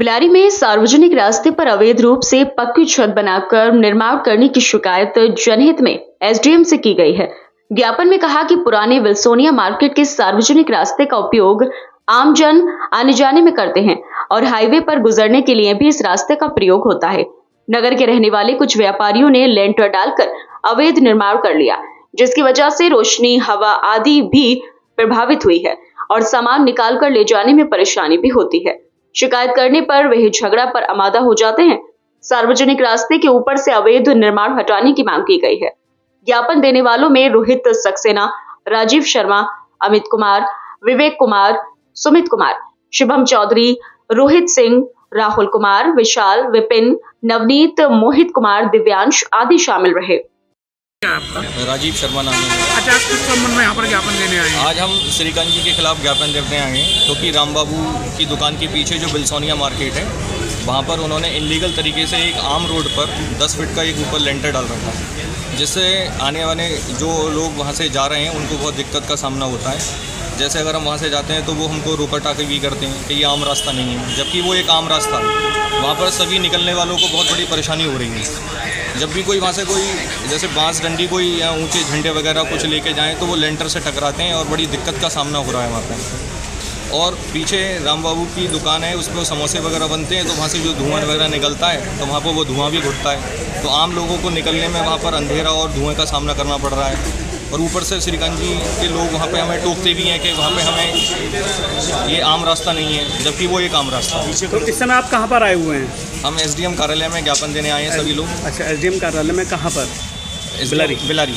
बिलारी में सार्वजनिक रास्ते पर अवैध रूप से पक्की छत बनाकर निर्माण करने की शिकायत जनहित में एसडीएम से की गई है। ज्ञापन में कहा कि पुराने विल्सोनिया मार्केट के सार्वजनिक रास्ते का उपयोग आम जन आने जाने में करते हैं और हाईवे पर गुजरने के लिए भी इस रास्ते का प्रयोग होता है। नगर के रहने वाले कुछ व्यापारियों ने लेंटर डालकर अवैध निर्माण कर लिया, जिसकी वजह से रोशनी, हवा आदि भी प्रभावित हुई है और सामान निकाल कर ले जाने में परेशानी भी होती है। शिकायत करने पर वह झगड़ा पर आमादा हो जाते हैं। सार्वजनिक रास्ते के ऊपर से अवैध निर्माण हटाने की मांग की गई है। ज्ञापन देने वालों में रोहित सक्सेना, राजीव शर्मा, अमित कुमार, विवेक कुमार, सुमित कुमार, शुभम चौधरी, रोहित सिंह, राहुल कुमार, विशाल, विपिन, नवनीत, मोहित कुमार, दिव्यांश आदि शामिल रहे। क्या आपका? राजीव शर्मा नाम है। अच्छा आप किस संबंध में यहाँ पर ज्ञापन देने आए हैं? आज हम श्रीकांत जी के खिलाफ ज्ञापन देने आए हैं क्योंकि राम बाबू की दुकान के पीछे जो बिल्सोनिया मार्केट है वहाँ पर उन्होंने इलीगल तरीके से एक आम रोड पर 10 फीट का एक ऊपर लेंटर डाल रखा है जिससे आने वाले जो लोग वहाँ से जा रहे हैं उनको बहुत दिक्कत का सामना होता है। जैसे अगर हम वहाँ से जाते हैं तो वो हमको रोका टाके भी करते हैं कि ये आम रास्ता नहीं है जबकि वो एक आम रास्ता है। वहाँ पर सभी निकलने वालों को बहुत बड़ी परेशानी हो रही है। जब भी कोई वहाँ से कोई जैसे बाँस डंडी कोई या ऊँचे झंडे वगैरह कुछ लेके जाएँ तो वो लेंटर से टकराते हैं और बड़ी दिक्कत का सामना हो रहा है वहाँ पर और पीछे राम बाबू की दुकान है उसमें समोसे वगैरह बनते हैं तो वहाँ से जो धुआँ वगैरह निकलता है तो वहाँ पर वो धुआँ भी घुटता है। तो आम लोगों को निकलने में वहाँ पर अंधेरा और धुएँ का सामना करना पड़ रहा है। और ऊपर से श्रीकांत जी के लोग वहाँ पे हमें टोकते भी हैं कि वहाँ पे हमें ये आम रास्ता नहीं है जबकि वो एक आम रास्ता है। तो इस समय आप कहाँ पर आए हुए हैं? हम एसडीएम कार्यालय में ज्ञापन देने आए हैं सभी लोग। अच्छा एसडीएम कार्यालय में कहाँ पर? बिलारी। बिलारी।